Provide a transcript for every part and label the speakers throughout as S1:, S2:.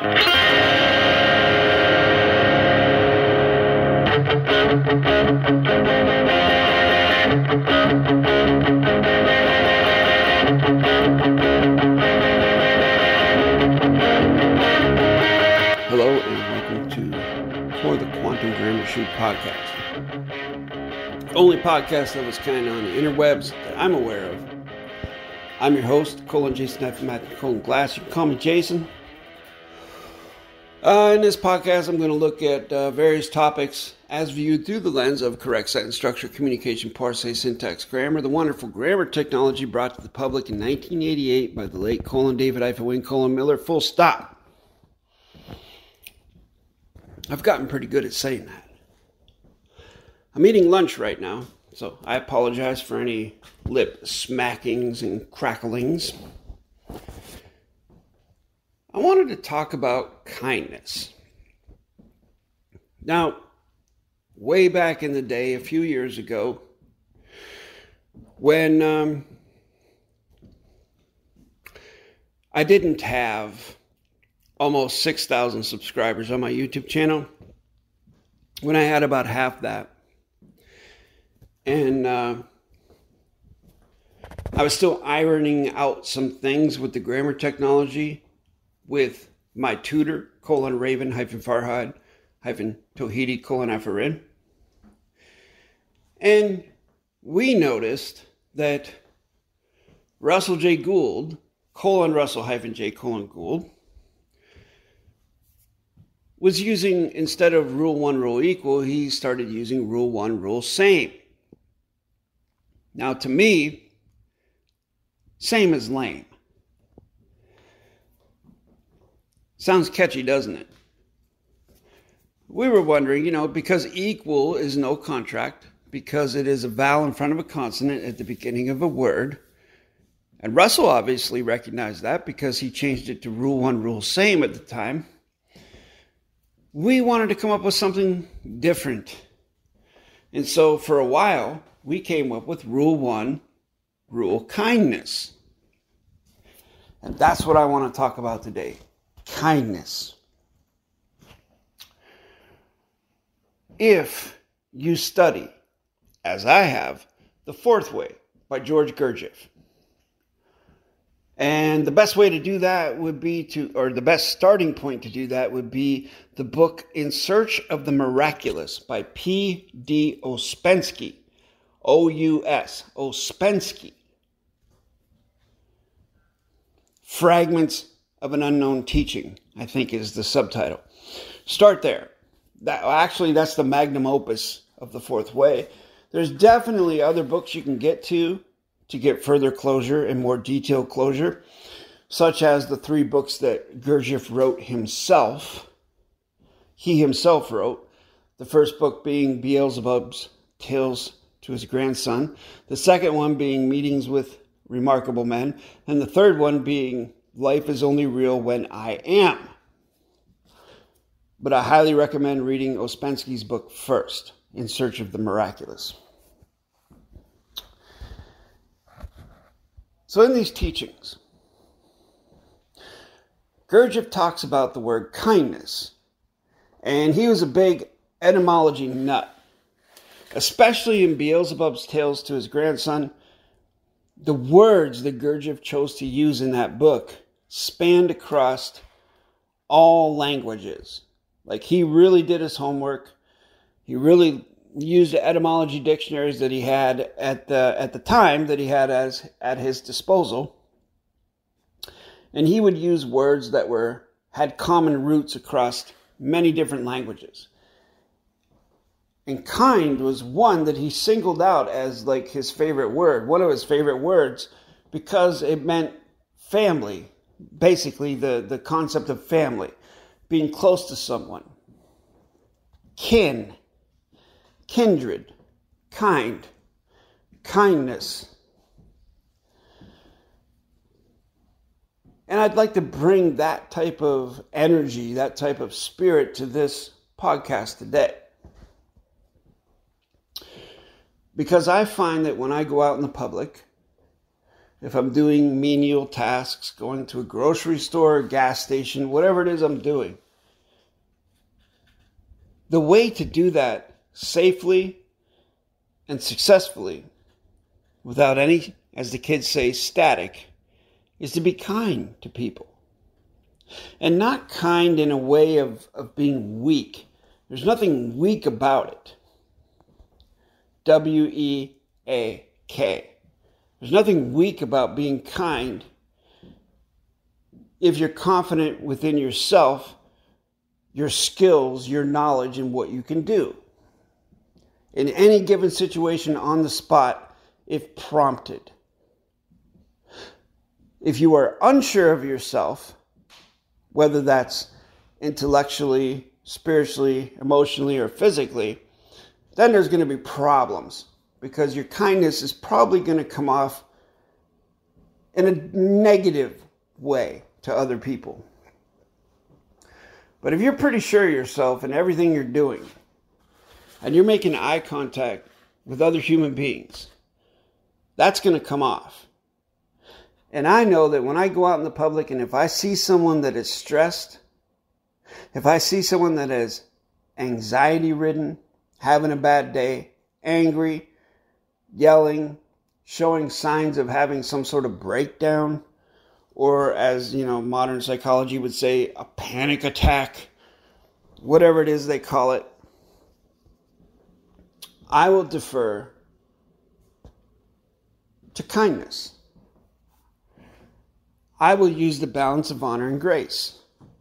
S1: Hello and welcome to For the Quantum Grammar Shoot podcast. Only podcast of its kind on the interwebs that I'm aware of. I'm your host, colon Jason F. Matthew colon Glass. You can call me Jason. Uh, in this podcast, I'm going to look at uh, various topics as viewed through the lens of correct sentence structure, communication, parse, syntax, grammar, the wonderful grammar technology brought to the public in 1988 by the late colon David Wynn colon Miller. Full stop. I've gotten pretty good at saying that. I'm eating lunch right now, so I apologize for any lip smackings and cracklings. I wanted to talk about kindness. Now, way back in the day, a few years ago, when um, I didn't have almost 6,000 subscribers on my YouTube channel when I had about half that. And uh, I was still ironing out some things with the grammar technology with my tutor, colon raven hyphen farhad hyphen tohidi colon afarin. And we noticed that Russell J. Gould, colon Russell hyphen J colon Gould, was using, instead of rule one, rule equal, he started using rule one, rule same. Now, to me, same is lame. Sounds catchy, doesn't it? We were wondering, you know, because equal is no contract, because it is a vowel in front of a consonant at the beginning of a word. And Russell obviously recognized that because he changed it to rule one, rule same at the time we wanted to come up with something different. And so for a while, we came up with rule one, rule kindness. And that's what I want to talk about today kindness. If you study, as I have, The Fourth Way by George Gurdjieff, and the best way to do that would be to, or the best starting point to do that would be the book In Search of the Miraculous by P.D. Ouspensky. O U S, Ouspensky. Fragments of an Unknown Teaching, I think is the subtitle. Start there. That, actually, that's the magnum opus of the fourth way. There's definitely other books you can get to to get further closure and more detailed closure, such as the three books that Gurdjieff wrote himself. He himself wrote, the first book being Beelzebub's Tales to his grandson, the second one being Meetings with Remarkable Men, and the third one being Life is Only Real When I Am. But I highly recommend reading Ouspensky's book first, In Search of the Miraculous. So, in these teachings, Gurdjieff talks about the word kindness, and he was a big etymology nut, especially in Beelzebub's tales to his grandson. The words that Gurdjieff chose to use in that book spanned across all languages. Like he really did his homework. He really used the etymology dictionaries that he had at the at the time that he had as at his disposal and he would use words that were had common roots across many different languages and kind was one that he singled out as like his favorite word one of his favorite words because it meant family basically the the concept of family being close to someone kin kindred, kind, kindness. And I'd like to bring that type of energy, that type of spirit to this podcast today. Because I find that when I go out in the public if I'm doing menial tasks, going to a grocery store, gas station, whatever it is I'm doing. The way to do that safely and successfully, without any, as the kids say, static, is to be kind to people. And not kind in a way of, of being weak. There's nothing weak about it. W E A K. There's nothing weak about being kind if you're confident within yourself, your skills, your knowledge, and what you can do. In any given situation on the spot, if prompted. If you are unsure of yourself, whether that's intellectually, spiritually, emotionally, or physically, then there's going to be problems because your kindness is probably going to come off in a negative way to other people. But if you're pretty sure of yourself and everything you're doing, and you're making eye contact with other human beings, that's going to come off. And I know that when I go out in the public and if I see someone that is stressed, if I see someone that is anxiety ridden, having a bad day, angry, yelling, showing signs of having some sort of breakdown, or as you know, modern psychology would say, a panic attack, whatever it is they call it, I will defer to kindness. I will use the balance of honor and grace.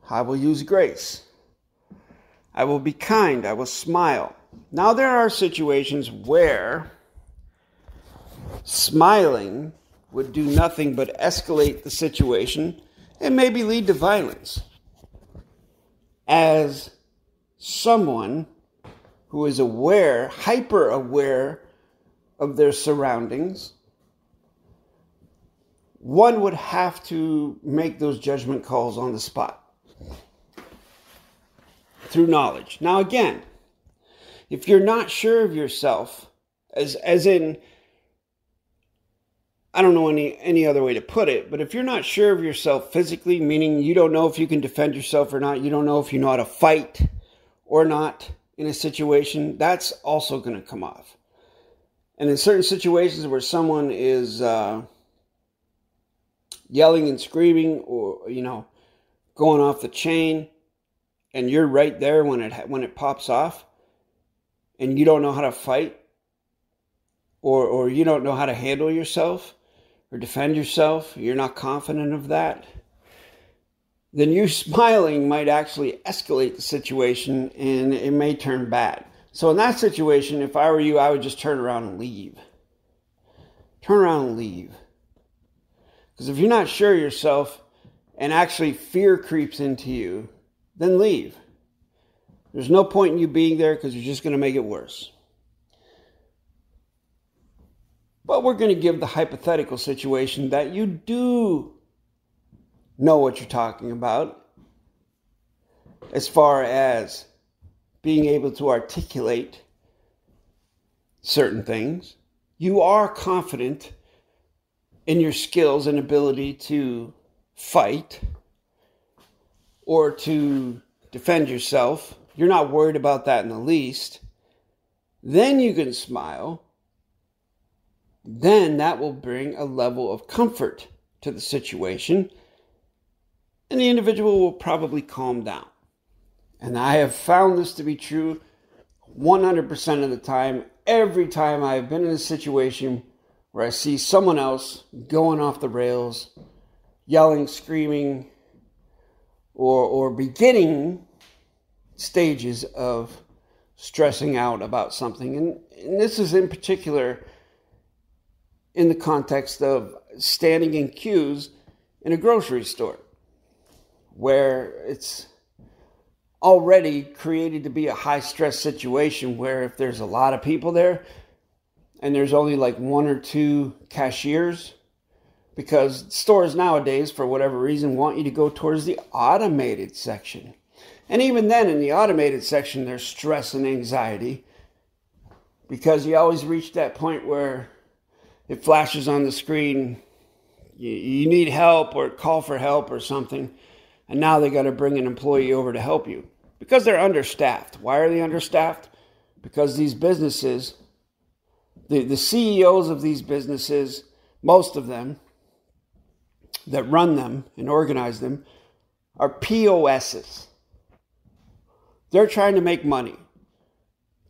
S1: I will use grace. I will be kind. I will smile. Now, there are situations where Smiling would do nothing but escalate the situation and maybe lead to violence. As someone who is aware, hyper aware of their surroundings, one would have to make those judgment calls on the spot through knowledge. Now, again, if you're not sure of yourself, as, as in I don't know any any other way to put it, but if you're not sure of yourself physically, meaning you don't know if you can defend yourself or not, you don't know if you know how to fight or not in a situation, that's also going to come off. And in certain situations where someone is uh, yelling and screaming, or you know, going off the chain, and you're right there when it when it pops off, and you don't know how to fight, or or you don't know how to handle yourself or defend yourself, you're not confident of that, then you smiling might actually escalate the situation and it may turn bad. So, in that situation, if I were you, I would just turn around and leave. Turn around and leave. Because if you're not sure yourself and actually fear creeps into you, then leave. There's no point in you being there because you're just going to make it worse. But we're going to give the hypothetical situation that you do know what you're talking about as far as being able to articulate certain things. You are confident in your skills and ability to fight or to defend yourself. You're not worried about that in the least. Then you can smile then that will bring a level of comfort to the situation and the individual will probably calm down. And I have found this to be true 100% of the time. Every time I've been in a situation where I see someone else going off the rails, yelling, screaming, or, or beginning stages of stressing out about something. And, and this is in particular in the context of standing in queues in a grocery store where it's already created to be a high stress situation where if there's a lot of people there and there's only like one or two cashiers because stores nowadays for whatever reason want you to go towards the automated section. And even then in the automated section there's stress and anxiety because you always reach that point where it flashes on the screen you, you need help or call for help or something, and now they got to bring an employee over to help you because they're understaffed. Why are they understaffed? Because these businesses, the, the CEOs of these businesses, most of them that run them and organize them, are POSs. They're trying to make money.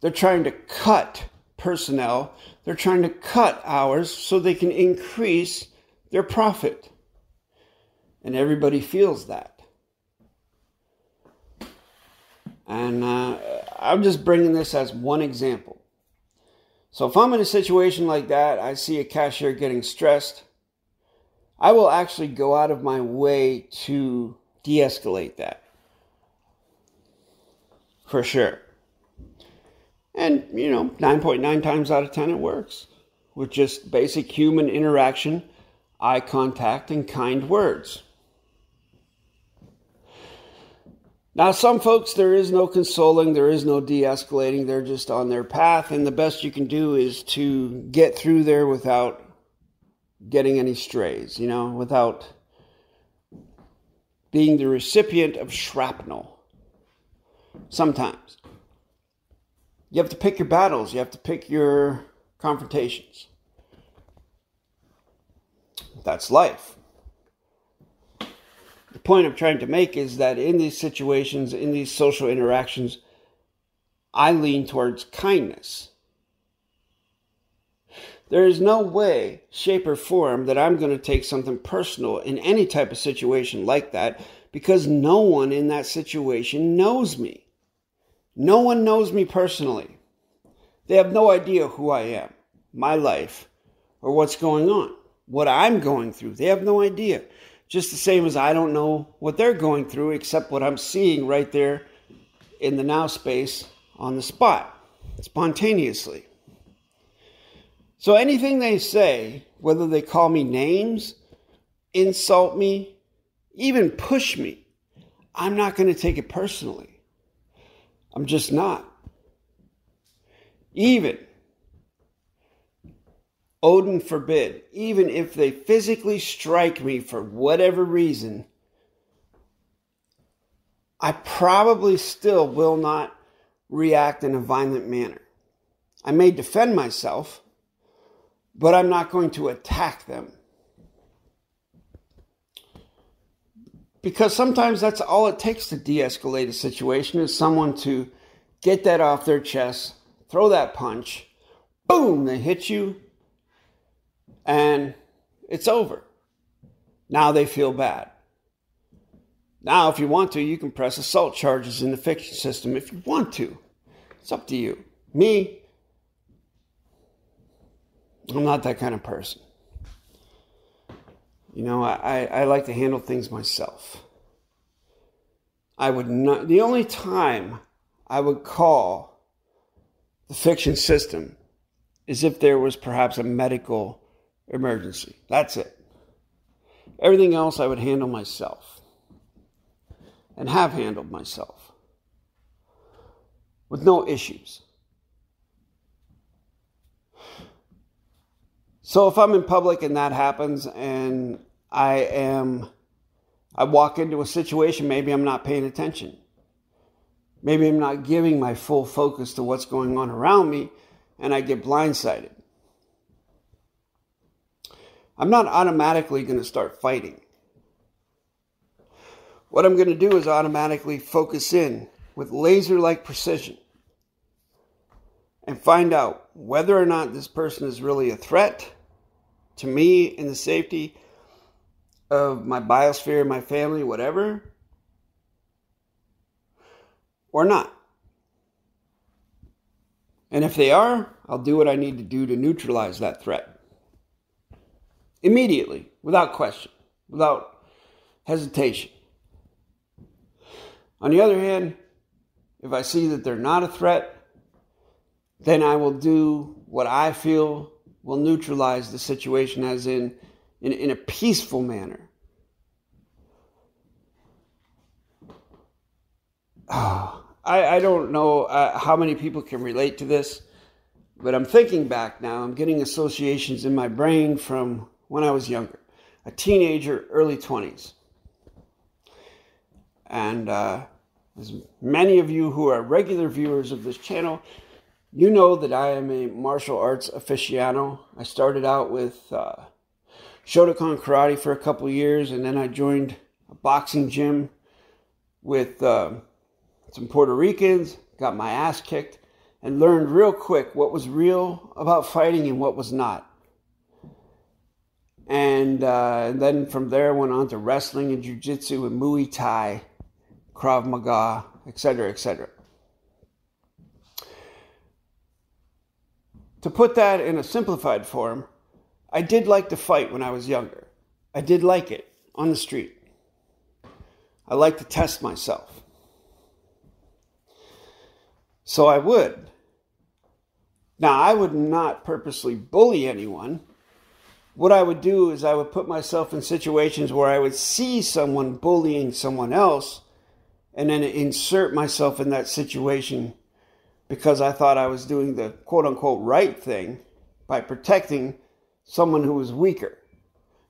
S1: They're trying to cut personnel. They're trying to cut hours so they can increase their profit. And everybody feels that. And uh, I'm just bringing this as one example. So if I'm in a situation like that, I see a cashier getting stressed, I will actually go out of my way to de escalate that. For sure. And, you know, 9.9 times out of 10 it works with just basic human interaction, eye contact, and kind words. Now, some folks, there is no consoling, there is no de escalating, they're just on their path, and the best you can do is to get through there without getting any strays, you know, without being the recipient of shrapnel. Sometimes. You have to pick your battles, you have to pick your confrontations. That's life. The point I'm trying to make is that in these situations, in these social interactions, I lean towards kindness. There is no way, shape, or form that I'm going to take something personal in any type of situation like that because no one in that situation knows me. No one knows me personally. They have no idea who I am, my life, or what's going on, what I'm going through. They have no idea. Just the same as I don't know what they're going through, except what I'm seeing right there in the now space on the spot, spontaneously. So anything they say, whether they call me names, insult me, even push me, I'm not going to take it personally. I'm just not. Even, Odin forbid, even if they physically strike me for whatever reason, I probably still will not react in a violent manner. I may defend myself, but I'm not going to attack them. Because sometimes that's all it takes to de escalate a situation is someone to get that off their chest, throw that punch, boom, they hit you, and it's over. Now they feel bad. Now, if you want to, you can press assault charges in the fiction system if you want to. It's up to you. Me, I'm not that kind of person. You know, I, I like to handle things myself. I would not, the only time I would call the fiction system is if there was perhaps a medical emergency. That's it. Everything else I would handle myself and have handled myself with no issues. So if I'm in public and that happens and I am, I walk into a situation, maybe I'm not paying attention. Maybe I'm not giving my full focus to what's going on around me and I get blindsided. I'm not automatically going to start fighting. What I'm going to do is automatically focus in with laser like precision and find out whether or not this person is really a threat to me and the safety of my biosphere, my family, whatever, or not. And if they are, I'll do what I need to do to neutralize that threat. Immediately, without question, without hesitation. On the other hand, if I see that they're not a threat, then I will do what I feel will neutralize the situation, as in, in, in a peaceful manner. Oh, I, I don't know uh, how many people can relate to this, but I'm thinking back now. I'm getting associations in my brain from when I was younger. a teenager, early 20s. And uh, as many of you who are regular viewers of this channel, you know that I am a martial arts aficionado. I started out with uh, Shotokan Karate for a couple years, and then I joined a boxing gym with uh, some Puerto Ricans, got my ass kicked, and learned real quick what was real about fighting and what was not. And, uh, and then from there went on to wrestling and jiu-jitsu and Muay Thai, Krav Maga, etc., etc. To put that in a simplified form, I did like to fight when I was younger. I did like it on the street. I like to test myself. So I would. Now, I would not purposely bully anyone. What I would do is I would put myself in situations where I would see someone bullying someone else and then insert myself in that situation because I thought I was doing the quote unquote right thing by protecting someone who was weaker.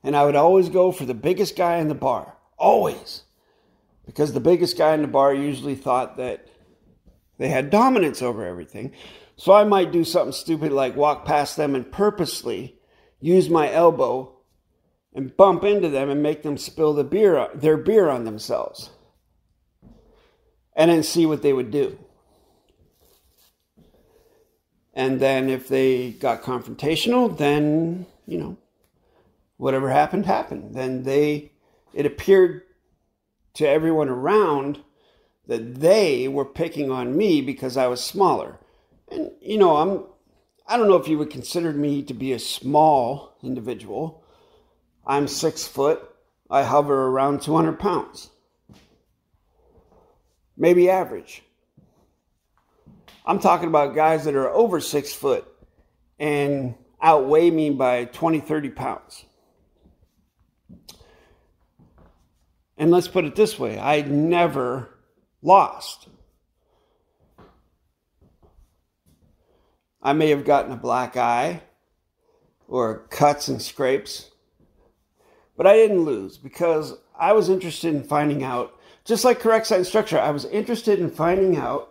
S1: And I would always go for the biggest guy in the bar. Always. Because the biggest guy in the bar usually thought that they had dominance over everything. So I might do something stupid like walk past them and purposely use my elbow and bump into them and make them spill the beer, their beer on themselves. And then see what they would do. And then if they got confrontational, then, you know, whatever happened, happened. Then they, it appeared to everyone around that they were picking on me because I was smaller. And, you know, I'm, I don't know if you would consider me to be a small individual. I'm six foot. I hover around 200 pounds. Maybe average. I'm talking about guys that are over six foot and outweigh me by 20, 30 pounds. And let's put it this way I never lost. I may have gotten a black eye or cuts and scrapes, but I didn't lose because I was interested in finding out, just like correct sentence structure, I was interested in finding out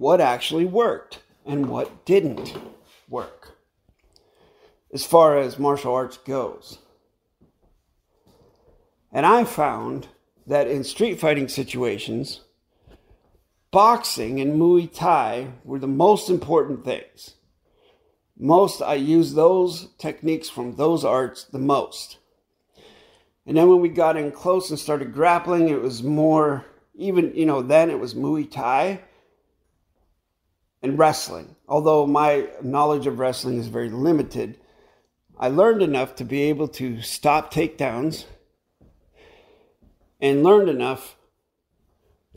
S1: what actually worked and what didn't work as far as martial arts goes. And I found that in street fighting situations, boxing and Muay Thai were the most important things. Most, I use those techniques from those arts the most. And then when we got in close and started grappling, it was more, even, you know, then it was Muay Thai and wrestling. Although my knowledge of wrestling is very limited, I learned enough to be able to stop takedowns and learned enough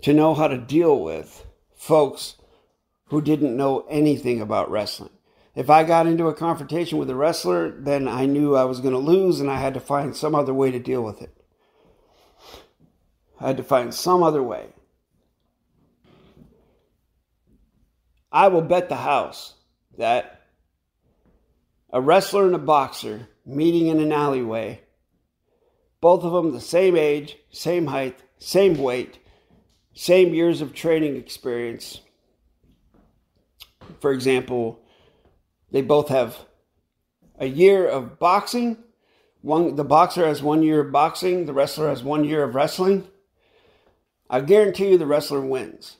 S1: to know how to deal with folks who didn't know anything about wrestling. If I got into a confrontation with a wrestler, then I knew I was going to lose and I had to find some other way to deal with it. I had to find some other way. I will bet the house that a wrestler and a boxer meeting in an alleyway, both of them the same age, same height, same weight, same years of training experience. For example, they both have a year of boxing. One, the boxer has one year of boxing, the wrestler has one year of wrestling. I guarantee you the wrestler wins.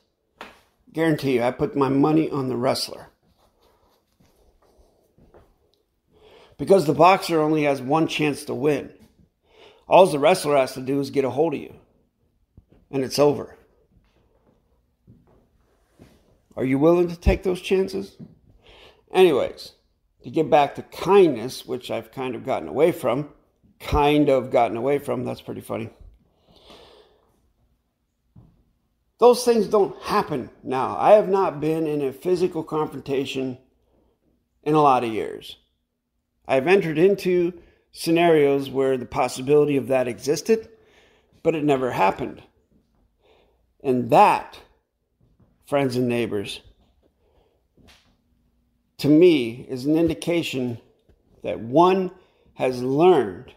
S1: Guarantee you, I put my money on the wrestler. Because the boxer only has one chance to win. All the wrestler has to do is get a hold of you, and it's over. Are you willing to take those chances? Anyways, to get back to kindness, which I've kind of gotten away from, kind of gotten away from, that's pretty funny. Those things don't happen now. I have not been in a physical confrontation in a lot of years. I've entered into scenarios where the possibility of that existed, but it never happened. And that, friends and neighbors, to me is an indication that one has learned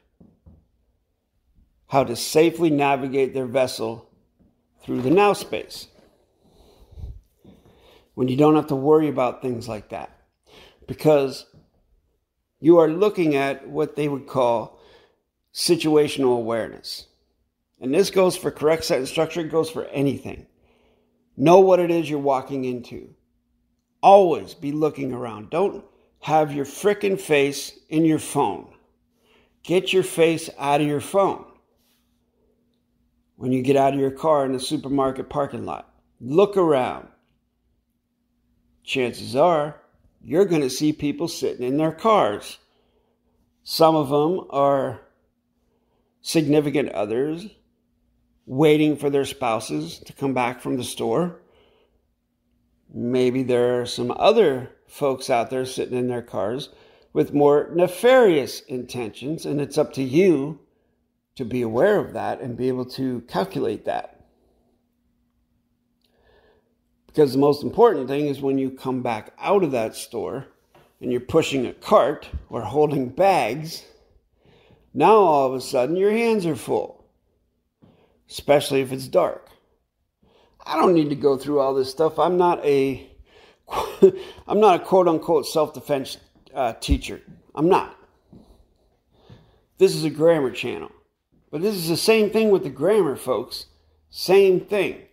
S1: how to safely navigate their vessel through the now space. When you don't have to worry about things like that. Because you are looking at what they would call situational awareness. And this goes for correct sentence structure, it goes for anything. Know what it is you're walking into. Always be looking around. Don't have your frickin' face in your phone. Get your face out of your phone when you get out of your car in a supermarket parking lot. Look around. Chances are you're going to see people sitting in their cars. Some of them are significant others waiting for their spouses to come back from the store. Maybe there are some other folks out there sitting in their cars with more nefarious intentions, and it's up to you to be aware of that and be able to calculate that. Because the most important thing is when you come back out of that store and you're pushing a cart or holding bags, now all of a sudden your hands are full, especially if it's dark. I don't need to go through all this stuff. I'm not a I'm not a quote unquote self defense uh, teacher. I'm not. This is a grammar channel. But this is the same thing with the grammar, folks. Same thing.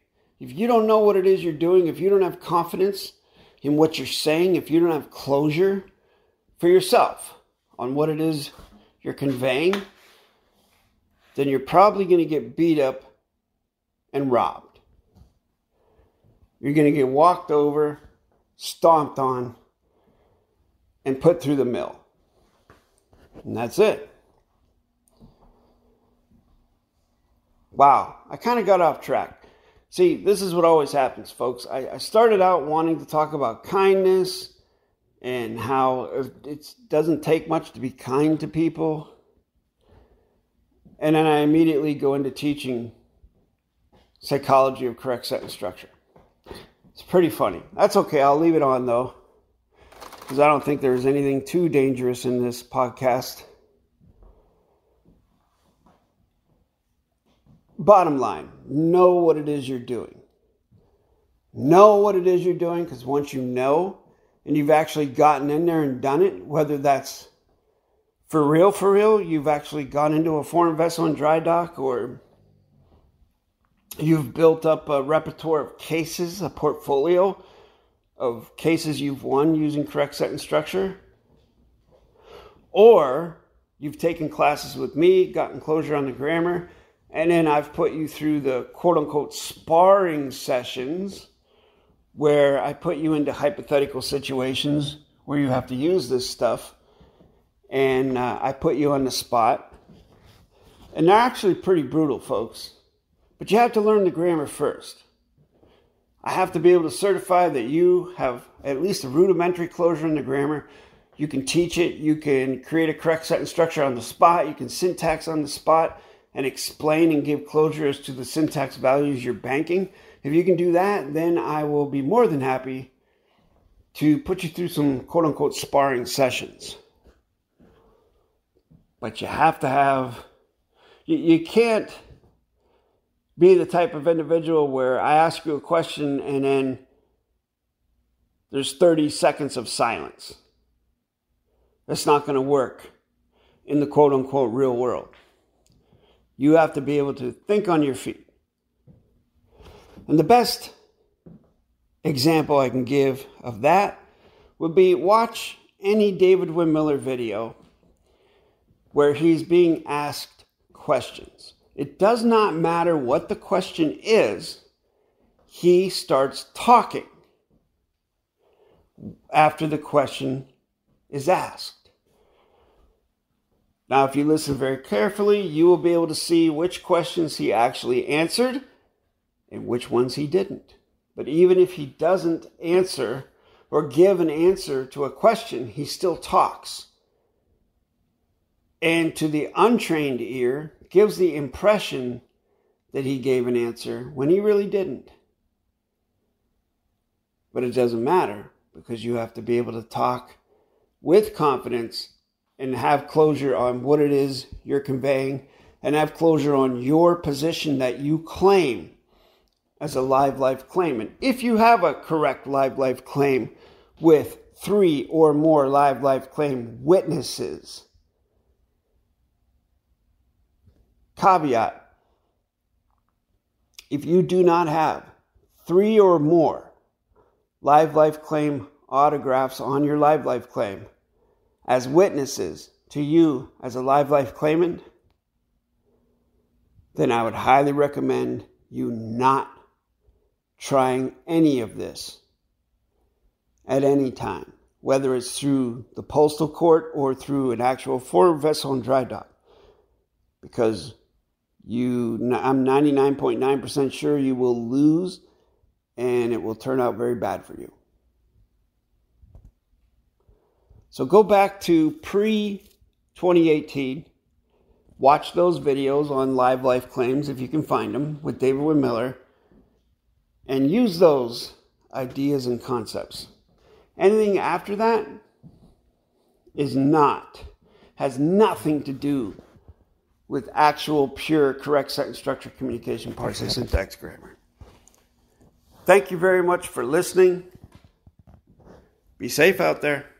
S1: If you don't know what it is you're doing, if you don't have confidence in what you're saying, if you don't have closure for yourself on what it is you're conveying, then you're probably going to get beat up and robbed. You're going to get walked over, stomped on, and put through the mill. And that's it. Wow, I kind of got off track. See, this is what always happens, folks. I, I, started out wanting to talk about kindness and how it doesn't take much to be kind to people. And then I immediately go into teaching psychology of correct sentence structure. It's pretty funny. That's okay. I'll leave it on though, because I don't think there's anything too dangerous in this podcast. Bottom line, know what it is you're doing. Know what it is you're doing because once you know and you've actually gotten in there and done it, whether that's for real, for real, you've actually gone into a foreign vessel in dry dock or you've built up a repertoire of cases, a portfolio of cases you've won using correct sentence structure, or you've taken classes with me, gotten closure on the grammar, and then I've put you through the quote unquote sparring sessions where I put you into hypothetical situations where you have to use this stuff. And uh, I put you on the spot. And they're actually pretty brutal, folks. But you have to learn the grammar first. I have to be able to certify that you have at least a rudimentary closure in the grammar. You can teach it, you can create a correct sentence structure on the spot, you can syntax on the spot and explain and give closure as to the syntax values you're banking. If you can do that, then I will be more than happy to put you through some quote unquote sparring sessions. But you have to have, you, you can't be the type of individual where I ask you a question and then there's 30 seconds of silence. That's not going to work in the quote unquote real world. You have to be able to think on your feet. And the best example I can give of that would be watch any David Wynn Miller video where he's being asked questions. It does not matter what the question is, he starts talking after the question is asked. Now, if you listen very carefully, you will be able to see which questions he actually answered and which ones he didn't. But even if he doesn't answer or give an answer to a question, he still talks. And to the untrained ear, gives the impression that he gave an answer when he really didn't. But it doesn't matter because you have to be able to talk with confidence and have closure on what it is you're conveying and have closure on your position that you claim as a live life claimant. If you have a correct live life claim with three or more live life claim witnesses, caveat if you do not have three or more live life claim autographs on your live life claim as witnesses to you as a live life claimant, then I would highly recommend you not trying any of this at any time, whether it's through the postal court or through an actual foreign vessel in dry dock. Because you, I'm 99.9% sure you will lose and it will turn out very bad for you. So go back to pre 2018 Watch those videos on Live Life Claims if you can find them with David Wynn Miller and use those ideas and concepts. Anything after that is not, has nothing to do with actual pure correct sentence structure communication parsing syntax grammar. Thank you very much for listening. Be safe out there.